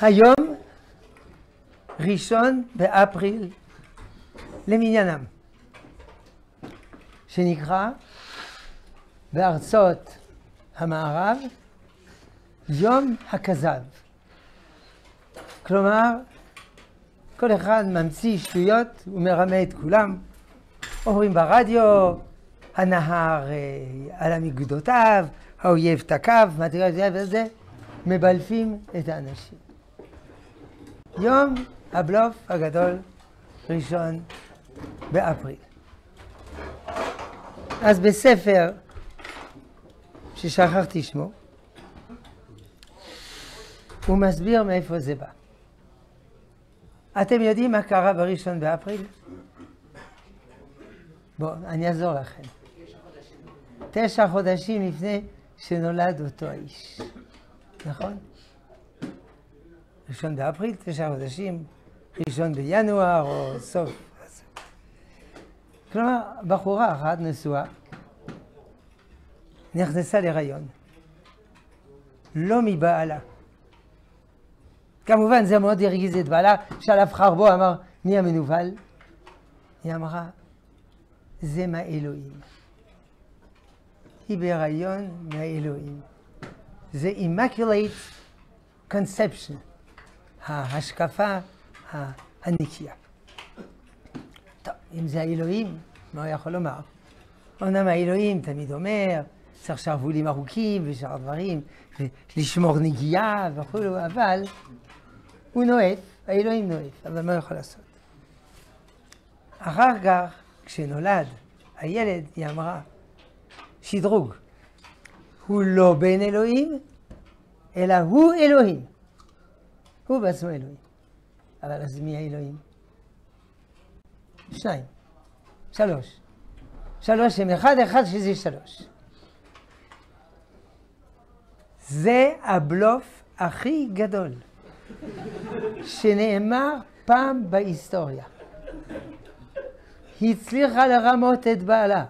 היום ראשון באפריל למניינם, שנקרא בארצות המערב יום הכזב. כלומר, כל אחד ממציא שטויות ומרמה את כולם. אומרים ברדיו, הנהר אה, על עמיגודותיו, האויב תקף, מה תראה זה וזה, מבלפים את האנשים. יום הבלוף הגדול ראשון באפריל. אז בספר ששכחתי שמו, הוא מסביר מאיפה זה בא. אתם יודעים מה קרה בראשון באפריל? בואו, אני אעזור לכם. תשע חודשים לפני שנולד אותו האיש, נכון? ראשון באפריל, תשע חודשים, ראשון בינואר או סוף. כלומר, בחורה אחת נשואה, נכנסה להיריון. לא מבעלה. כמובן זה מאוד הרגיז את בעלה, שלף חרבו, אמר, מי המנוול? היא אמרה, זה מהאלוהים. היא בהיריון מהאלוהים. זה Immaculate Conception, ההשקפה הנקייה. טוב, אם זה האלוהים, מה הוא יכול לומר? אמנם האלוהים תמיד אומר, צריך שרוולים ארוכים ושאר דברים, ולשמור נגיעה וכו', אבל הוא נואף, האלוהים נואף, אבל מה הוא יכול לעשות? אחר כך, כשנולד הילד, היא אמרה, שדרוג, הוא לא בן אלוהים, אלא הוא אלוהים. הוא בעצמו אלוהים. אבל אז מי האלוהים? שניים, שלוש. שלוש הם אחד, אחד שזה שלוש. זה הבלוף הכי גדול שנאמר פעם בהיסטוריה. היא הצליחה לרמות את בעלה.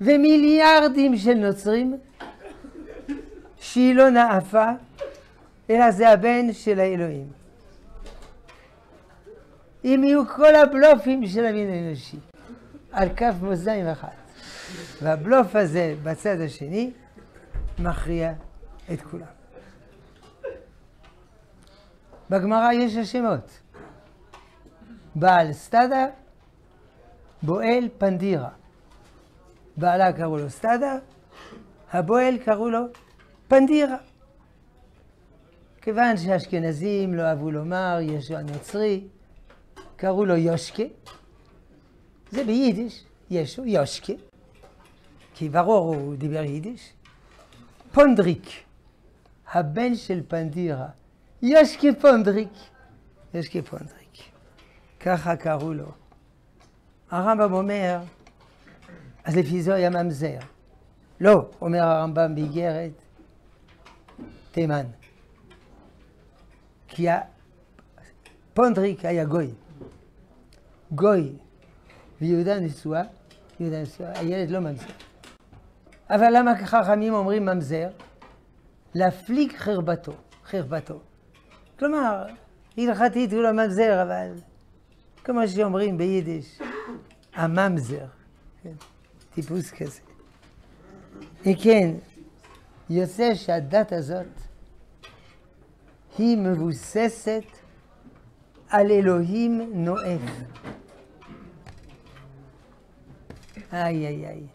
ומיליארדים של נוצרים שהיא לא נאפה, אלא זה הבן של האלוהים. אם יהיו כל הבלופים של המין האנושי על כף מאזניים אחת, והבלוף הזה בצד השני מכריע את כולם. בגמרא יש השמות. בעל סטדה, בועל פנדירה. בעלה קראו לו סטדה, הבועל קראו לו פנדירה. כיוון שהאשכנזים לא אהבו לומר ישוע נוצרי, קראו לו יושקה. זה ביידיש, ישו, יושקה. כי ברור הוא דיבר יידיש. פונדריק, הבן של פנדירה. יושקה פונדריק. יושקה פונדריק. ככה קראו לו. הרמב"ם אומר, אז לפי זה היה ממזר. לא, אומר הרמב"ם באיגרת, תימן. כי פונדריק היה גוי. גוי ויהודה נשואה, יהודה נשואה, הילד לא ממזר. אבל למה חכמים אומרים ממזר? להפליג חרבתו, חרבתו. כלומר, הלכתית הוא לא ממזר, אבל כמו שאומרים ביידיש, הממזר. כן. טיפוס כזה. וכן, יוצא שהדת הזאת היא מבוססת על אלוהים נואף. איי איי איי.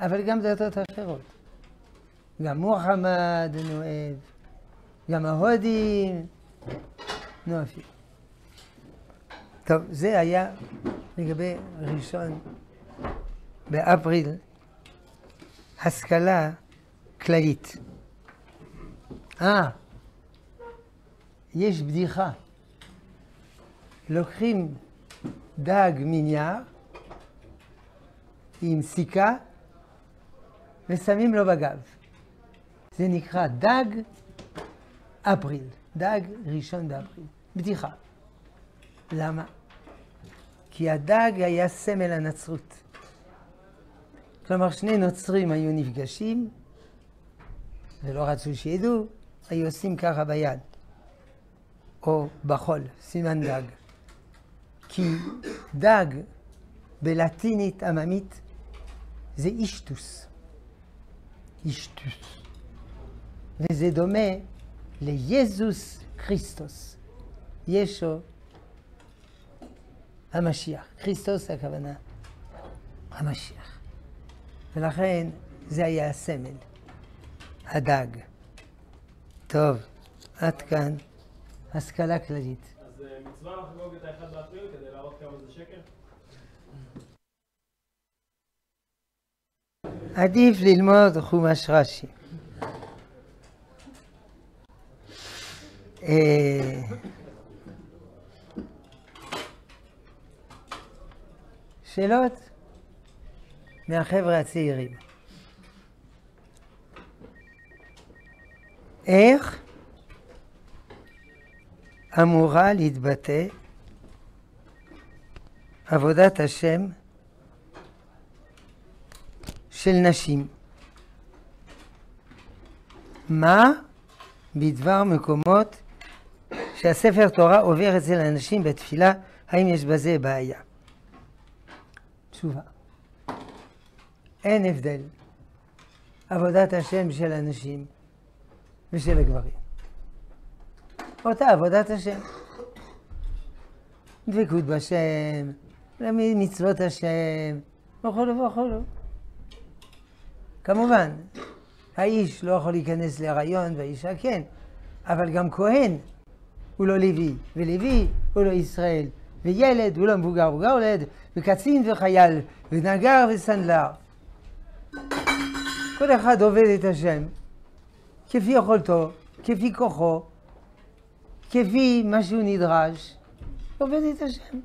אבל גם דתות אחרות. גם מוחמד נואף, גם ההודים נואפים. טוב, זה היה לגבי ראשון באפריל השכלה כללית. אה, יש בדיחה. לוקחים דג מנייר עם סיכה ושמים לו בגב. זה נקרא דג אפריל, דג ראשון באפריל. בדיחה. למה? כי הדג היה סמל הנצרות. כלומר, שני נוצרים היו נפגשים, ולא רצו שידעו, היו עושים ככה ביד. או בחול, סימן דג. כי דג בלטינית עממית זה אישטוס. אישטוס. וזה דומה ליזוס כריסטוס. ישו המשיח. כריסטוס הכוונה המשיח. ולכן זה היה הסמל, הדג. טוב, עד כאן השכלה כללית. אז אה, מצווה לחגוג את האחד באפריל כדי להראות כמה זה שקר? עדיף ללמוד חומש רש"י. אה, שאלות מהחבר'ה הצעירים. איך אמורה להתבטא עבודת השם של נשים? מה בדבר מקומות שהספר תורה עובר אצל הנשים בתפילה, האם יש בזה בעיה? תשובה. אין הבדל. עבודת השם של הנשים ושל הגברים. אותה עבודת השם. דבקות בשם, מצוות השם, וכולו וכולו. כמובן, האיש לא יכול להיכנס להיריון והאישה כן, אבל גם כהן הוא לא לוי, ולוי הוא לא ישראל, וילד הוא לא מבוגר, הוא גם ילד, וקצין וחייל, ונגר וסנדלר. כל אחד עובד את השם כפי יכולתו, כפי כוחו, כפי מה שהוא נדרש, עובד את השם.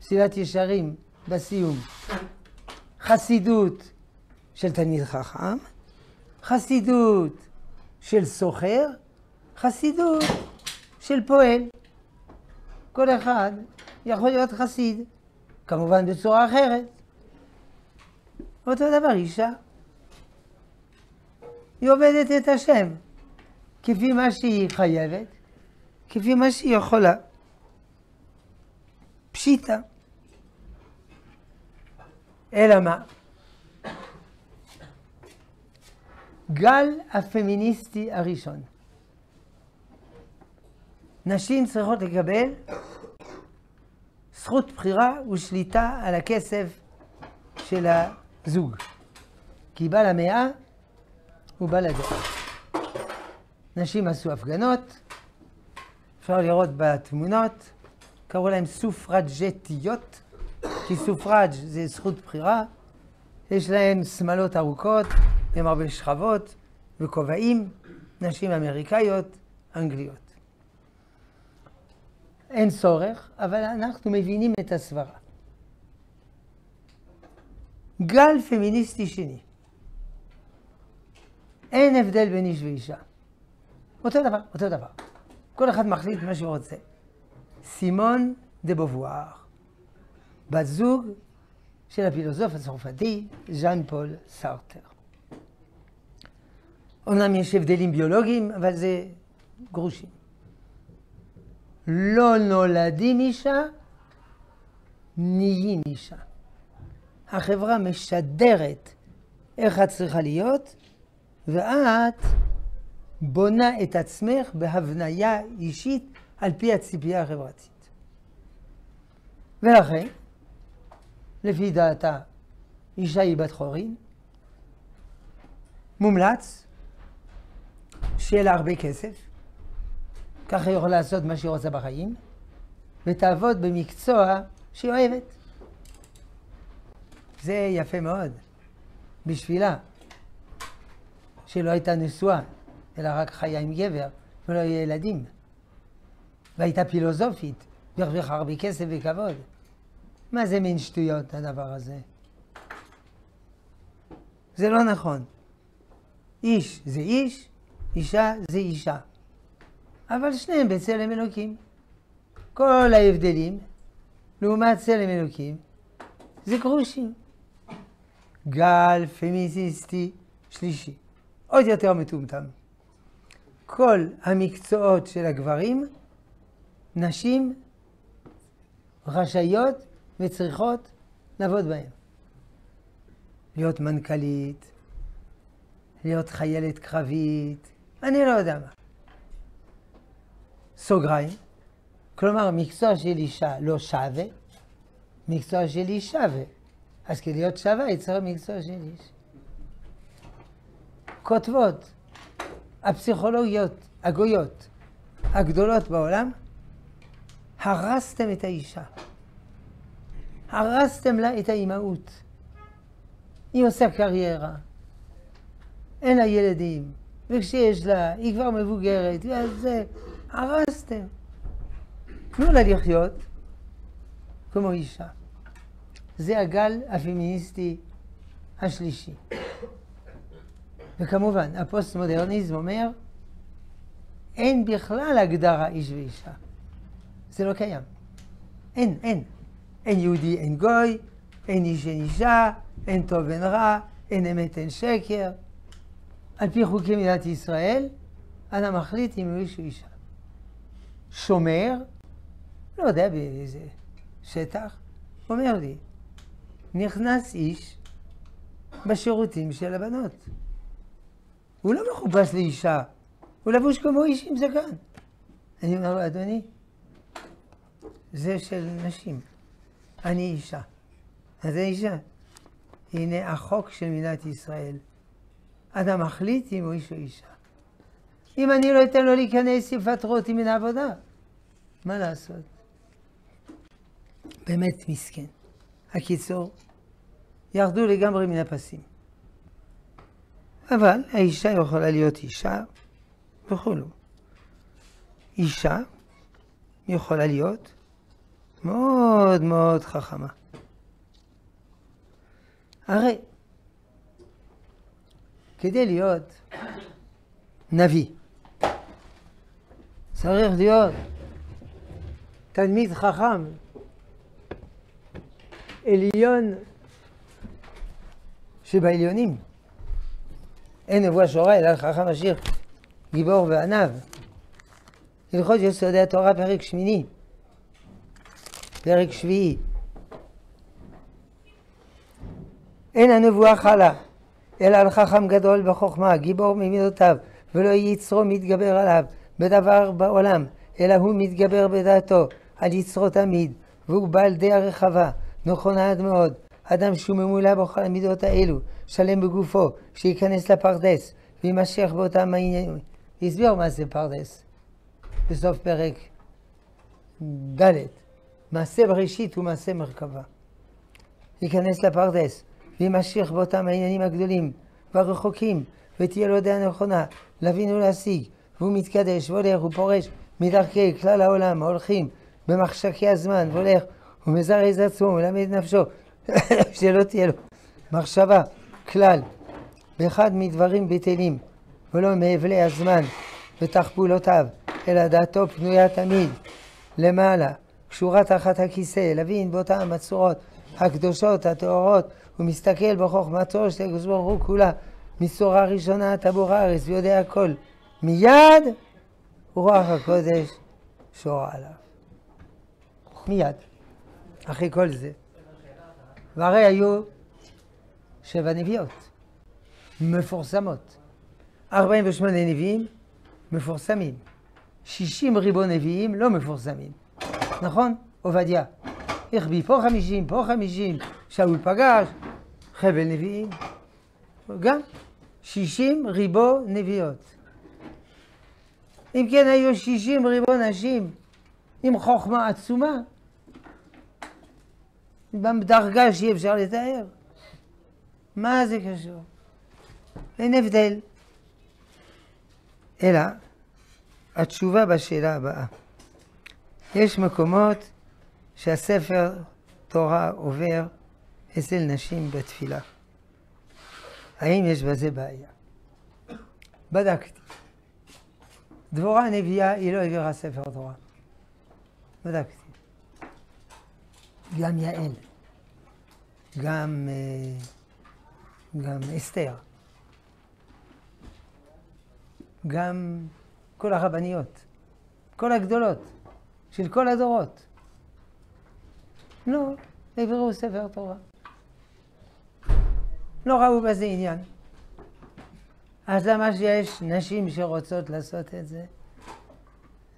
פסילת ישרים בסיום. חסידות של תלמיד חכם, חסידות של סוחר, חסידות של פועל. כל אחד יכול להיות חסיד, כמובן בצורה אחרת. אותו דבר אישה. היא עובדת את השם כפי מה שהיא חייבת, כפי מה שהיא יכולה. פשיטה. אלא מה? גל הפמיניסטי הראשון. נשים צריכות לקבל זכות בחירה ושליטה על הכסף של הזוג. כי בעל המאה הוא בעל הדרך. נשים עשו הפגנות, אפשר לראות בתמונות, קראו להן סופרג'טיות, כי סופרג' זה זכות בחירה, יש להן שמלות ארוכות, עם הרבה שכבות וכובעים, נשים אמריקאיות, אנגליות. אין צורך, אבל אנחנו מבינים את הסברה. גל פמיניסטי שני. אין הבדל בין איש ואישה. אותו דבר, אותו דבר. כל אחד מחליט מה שהוא רוצה. סימון דה בובואר, בת זוג של הפילוסוף הצרפתי ז'אן פול סארטר. אומנם יש הבדלים ביולוגיים, אבל זה גרושים. לא נולדים אישה, נהיים אישה. החברה משדרת איך את צריכה להיות, ואת בונה את עצמך בהבניה אישית על פי הציפייה החברתית. ולכן, לפי דעתה, אישה היא בת חורין, מומלץ שיהיה לה הרבה כסף, ככה היא יכולה לעשות מה שהיא רוצה בחיים, ותעבוד במקצוע שהיא אוהבת. זה יפה מאוד, בשבילה, שלא הייתה נשואה, אלא רק חיה עם גבר, ולא יהיה ילדים. והייתה פילוסופית, והרוויחה הרבה כסף וכבוד. מה זה מין שטויות הדבר הזה? זה לא נכון. איש זה איש, אישה זה אישה. אבל שניהם בצלם אלוקים. כל ההבדלים, לעומת צלם אלוקים, זה גרושים. גל פמיניסטי שלישי, עוד יותר מטומטם. כל המקצועות של הגברים נשים רשאיות וצריכות לעבוד בהם. להיות מנכ"לית, להיות חיילת קרבית, אני לא יודע מה. סוגריים, כלומר, מקצוע של אישה לא שווה, מקצוע של איש שווה. אז כדי להיות שווה, היא מקצוע של איש. כותבות, הפסיכולוגיות הגויות הגדולות בעולם, הרסתם את האישה. הרסתם לה את האימהות. היא עושה קריירה, אין לה ילדים, וכשיש לה, היא כבר מבוגרת, ואז זה, הרסתם. תנו לה לחיות כמו אישה. זה הגל הפמיניסטי השלישי. וכמובן, הפוסט-מודרניזם אומר, אין בכלל הגדרה איש ואישה. זה לא קיים. אין, אין. אין יהודי, אין גוי, אין איש, אין אישה, אין טוב, אין רע, אין אמת, אין שקר. על פי חוקי מדינת ישראל, אדם מחליט אם הוא איש או אישה. שומר, לא יודע באיזה שטח, אומר לי, נכנס איש בשירותים של הבנות. הוא לא מחופש לאישה, הוא לבוש כמו איש עם זקן. אני אומר לו, אדוני, זה של נשים, אני אישה. אז זה אישה. הנה החוק של מדינת ישראל. אדם מחליט אם הוא איש או אישה. אם אני לא אתן לו להיכנס, יפטרו אותי מן העבודה. מה לעשות? באמת מסכן. הקיצור, ירדו לגמרי מן הפסים. אבל האישה יכולה להיות אישה וכולו. אישה יכולה להיות מאוד מאוד חכמה. הרי כדי להיות נביא, צריך להיות תלמיד חכם, עליון שבעליונים. אין נבואה שורה אלא חכם עשיר, גיבור ועניו. הלכות יסודי התורה, פרק שמיני, פרק שביעי. אין הנבואה חלה, אלא על חכם גדול בחוכמה, גיבור ממידותיו, ולא יצרו מתגבר עליו בדבר בעולם, אלא הוא מתגבר בדעתו על יצרו תמיד, והוא בעל דעה רחבה, נכונה עד מאוד. אדם שהוא ממולא בכל המידות האלו, שלם בגופו, שייכנס לפרדס, ויימשך באותם העניינים. הסביר מה זה פרדס בסוף פרק ד', מעשה בראשית ומעשה מרכבה. ייכנס לפרדס, ויימשך באותם העניינים הגדולים והרחוקים, ותהיה לו דעה נכונה, להבין ולהשיג, והוא מתקדש והולך ופורש מדרכי כלל העולם ההולכים במחשקי הזמן, והולך ומזרז עצמו, מלמד נפשו, שלא תהיה לו מחשבה כלל באחד מדברים בטלים, ולא מהבלי הזמן ותחבולותיו, אלא דעתו פנויה תמיד למעלה, קשורה תחת הכיסא, להבין באותן הצורות הקדושות, הטהורות, ומסתכל בחוכמתו של הקדוש ברוך הוא כולה, מצורה ראשונה טבור הארץ, ויודע הכל. מיד רוח הקודש שורה עליו. מיד, אחרי כל זה. והרי היו שבע נביאות מפורסמות. 48 נביאים מפורסמים. 60 ריבון נביאים לא מפורסמים. נכון? עובדיה. החביא פה 50, פה 50, שאול פגש, חבל נביאים. גם 60 ריבו נביאות. אם כן היו 60 ריבו נשים עם חוכמה עצומה, בדרגה שאי אפשר לתאר. מה זה קשור? אין הבדל. אלא, התשובה בשאלה הבאה. יש מקומות שהספר תורה עובר אצל נשים בתפילה. האם יש בזה בעיה? בדקתי. דבורה הנביאה היא לא העבירה ספר תורה. בדקתי. גם יעל, גם, אה, גם אסתר, גם כל הרבניות, כל הגדולות, של כל הדורות. לא, העבירו ספר תורה. לא ראו בזה עניין. אז למה שיש נשים שרוצות לעשות את זה?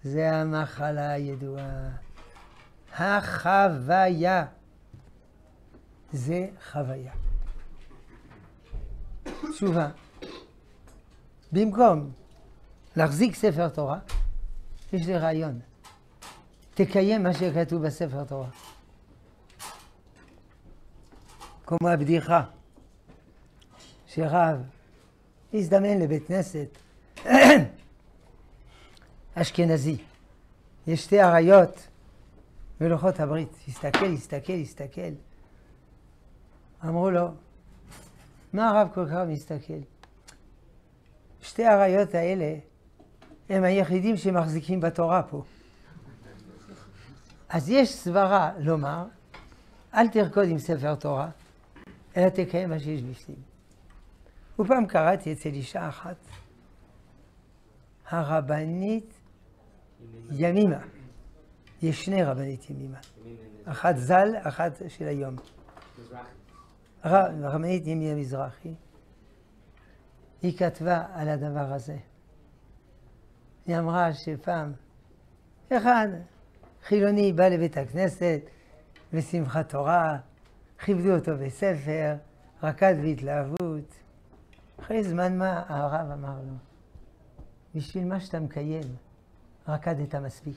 זה המחלה הידועה. החוויה. זה חוויה. תשובה. במקום להחזיק ספר תורה, יש לי רעיון. תקיים מה שכתוב בספר תורה. כמו הבדיחה שרב הזדמן לבית כנסת אשכנזי. יש שתי אריות בלוחות הברית. הסתכל, הסתכל, הסתכל. אמרו לו, מה הרב כל כך מסתכל? שתי האריות האלה הם היחידים שמחזיקים בתורה פה. אז יש סברה לומר, אל תרקוד עם ספר תורה, אלא תקיים מה שיש בפנים. ופעם קראתי אצל אישה אחת, הרבנית ימימה. יש שני רבנית ימימה. אחת ז"ל, אחת של היום. רבנית ימימה מזרחי. היא כתבה על הדבר הזה. היא אמרה שפעם אחד חילוני בא לבית הכנסת בשמחת תורה, כיבדו אותו בספר, רקד בהתלהבות. אחרי זמן מה הרב אמר לו, בשביל מה שאתה מקיים, רקדת מספיק.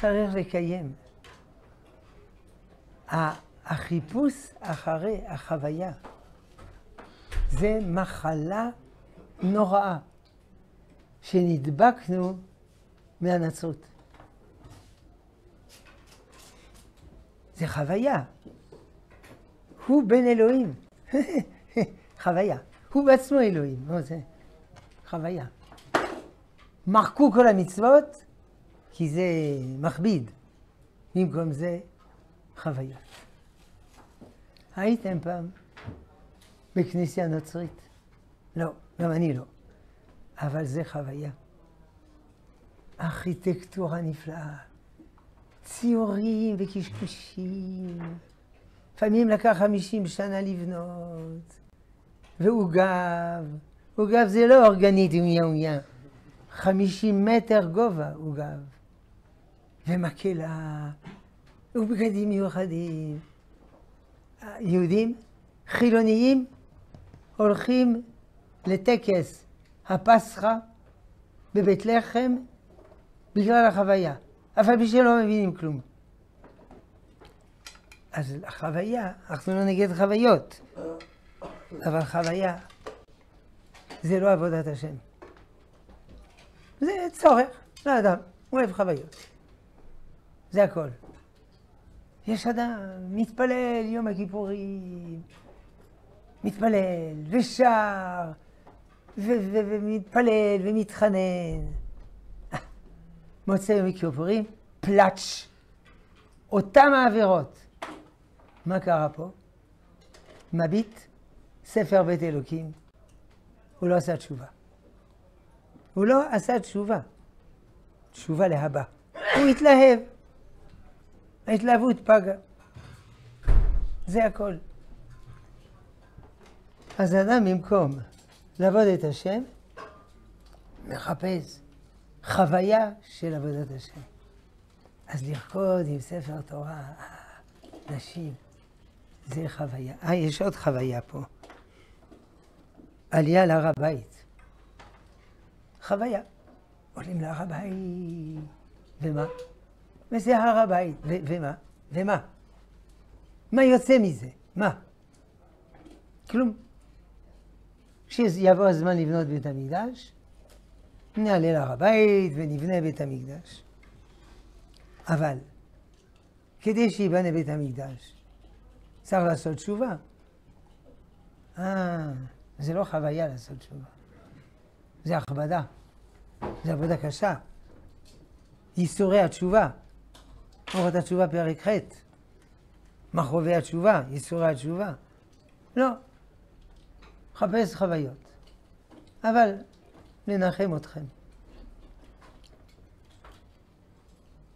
צריך לקיים. החיפוש אחרי החוויה זה מחלה נוראה שנדבקנו מהנצרות. זה חוויה. הוא בן אלוהים. חוויה. הוא בעצמו אלוהים. לא, זה חוויה. מחקו כל המצוות, כי זה מכביד. במקום זה, חוויה. הייתם פעם בכנסייה נוצרית? לא, גם אני לא. אבל זה חוויה. ארכיטקטורה נפלאה, ציורים וקשקושים. לפעמים לקח חמישים שנה לבנות, ועוגב. עוגב זה לא אורגנית עם אומיה. חמישים מטר גובה עוגב. ומקהלה, ובגדים מיוחדים. יהודים חילוניים הולכים לטקס הפסחא בבית לחם בגלל החוויה, אף על פי שלא מבינים כלום. אז החוויה, אנחנו לא נגד חוויות, אבל חוויה זה לא עבודת השם. זה צורך לאדם, הוא אוהב חוויות. זה הכל. יש אדם מתפלל יום הכיפורים, מתפלל ושר ומתפלל ומתחנן. מוצא יום הכיפורים, פלאץ', אותם העבירות. מה קרה פה? מביט, ספר בית אלוקים, הוא לא עשה תשובה. הוא לא עשה תשובה. תשובה להבא. הוא התלהב. ההתלהבות פגה. זה הכל. אז אדם במקום לעבוד את השם, מחפש חוויה של עבודת השם. אז לרקוד עם ספר תורה, נשים, זה חוויה. אה, יש עוד חוויה פה. עלייה להר הבית. חוויה. עולים להר הבית, ומה? וזה הר הבית, ומה? ומה? מה יוצא מזה? מה? כלום. כשיבוא הזמן לבנות בית המקדש, נעלה להר הבית ונבנה בית המקדש. אבל כדי שיבנה בית המקדש, צריך לעשות תשובה. אה, זה לא חוויה לעשות תשובה. זה הכבדה. זה עבודה קשה. ייסורי התשובה. אורות התשובה פרק ח', מחרובי התשובה, ייסורי התשובה. לא. חפש חוויות. אבל לנחם אתכם.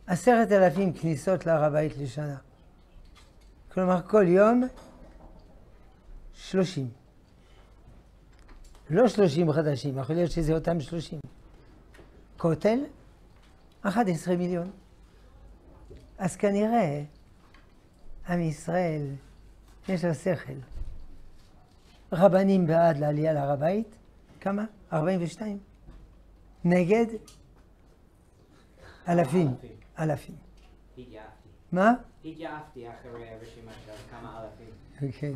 עשרת אלפים כניסות להר הבית לשנה. כלומר, כל יום שלושים. לא שלושים חדשים, יכול להיות שזה אותם שלושים. כותל, 11 מיליון. אז כנראה עם ישראל יש לו שכל. רבנים בעד לעלייה להר הבית, כמה? 42. נגד? אלפים. אלפים. מה? התייעפתי אחרי הרשימה של כמה אלפים. כן.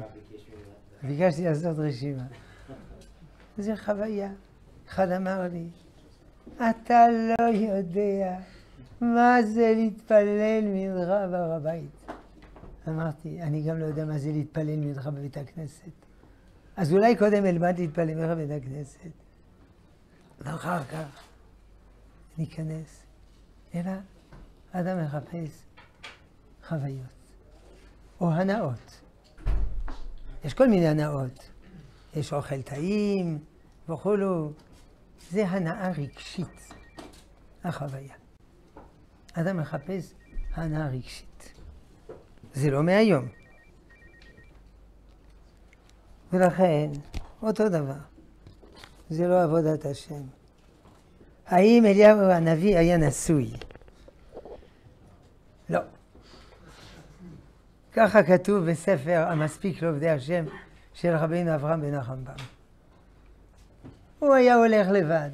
ביקשתי לעשות רשימה. זו חוויה. אחד אמר לי, אתה לא יודע מה זה להתפלל מנחה בהר הבית. אמרתי, אני גם לא יודע מה זה להתפלל מנחה בבית הכנסת. אז אולי קודם אלמד להתפלל מנחה בבית הכנסת, ואחר כך ניכנס. אלא אדם מחפש חוויות, או הנאות. יש כל מיני הנאות. יש אוכל טעים וכולו. זה הנאה רגשית, החוויה. אדם מחפש הנאה רגשית. זה לא מהיום. ולכן, אותו דבר. זה לא עבודת השם. האם אליהו הנביא היה נשוי? לא. ככה כתוב בספר המספיק לעובדי השם של רבינו אברהם בן החמב"ם. הוא היה הולך לבד,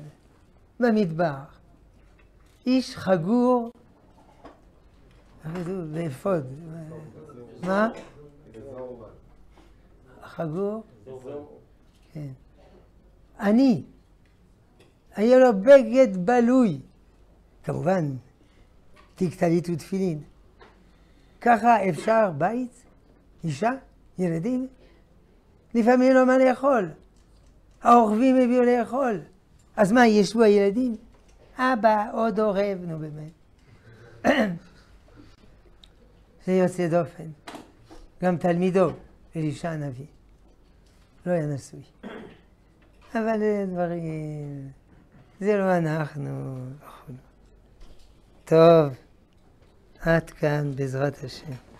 במדבר. איש חגור, כתוב באפוד. מה? חגור? כן. אני, היה לו בגד בלוי. כמובן, תיק טלית ותפילין. ככה אפשר בית, אישה, ילדים? לפעמים לו מה לאכול. העורבים הביאו לאכול. אז מה, ישבו הילדים? אבא, עוד עורב, נו באמת. זה יוצא דופן. גם תלמידו, אלישע הנביא, לא היה נשוי. אבל דברים, זה לא אנחנו. וכו'. טוב, עד כאן בעזרת השם.